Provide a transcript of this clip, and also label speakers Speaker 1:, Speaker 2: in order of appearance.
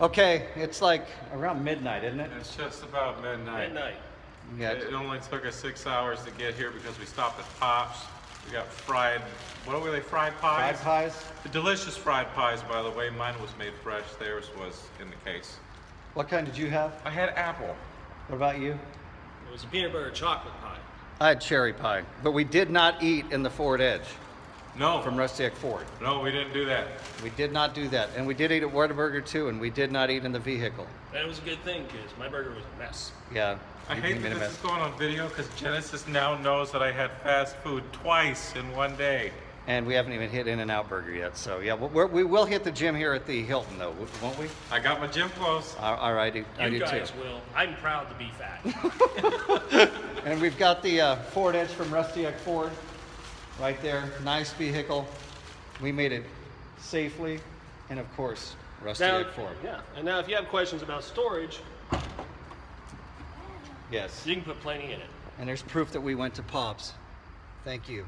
Speaker 1: Okay, it's like around midnight, isn't it?
Speaker 2: It's just about midnight.
Speaker 3: Midnight.
Speaker 1: Yeah.
Speaker 2: It only took us six hours to get here because we stopped at Pops. We got fried, what were they, fried pies?
Speaker 1: Fried
Speaker 2: pies?
Speaker 1: pies?
Speaker 2: Delicious fried pies, by the way. Mine was made fresh. Theirs was in the case.
Speaker 1: What kind did you have?
Speaker 2: I had apple.
Speaker 1: What about you?
Speaker 3: It was a peanut butter chocolate pie.
Speaker 1: I had cherry pie, but we did not eat in the Ford Edge
Speaker 2: No,
Speaker 1: from Rusty Eck Ford.
Speaker 2: no, we didn't do that.
Speaker 1: We did not do that. And we did eat at Whataburger too, and we did not eat in the vehicle.
Speaker 3: That was a good thing because my burger was a mess.
Speaker 1: Yeah.
Speaker 2: I hate
Speaker 1: you
Speaker 2: that this
Speaker 1: mess.
Speaker 2: is going on video because Genesis now knows that I had fast food twice in one day.
Speaker 1: And we haven't even hit In and Out Burger yet. So yeah, we're, we will hit the gym here at the Hilton though, won't we?
Speaker 2: I got my gym clothes.
Speaker 1: All all right, I do, I
Speaker 3: You
Speaker 1: do
Speaker 3: guys
Speaker 1: too.
Speaker 3: will. I'm proud to be fat.
Speaker 1: And we've got the uh, Ford Edge from Rusty Eck Ford right there. Nice vehicle. We made it safely, and of course, Rusty
Speaker 3: now,
Speaker 1: Ford.
Speaker 3: yeah. And now, if you have questions about storage,
Speaker 1: Yes.
Speaker 3: you can put plenty in it.
Speaker 1: And there's proof that we went to Pops. Thank you.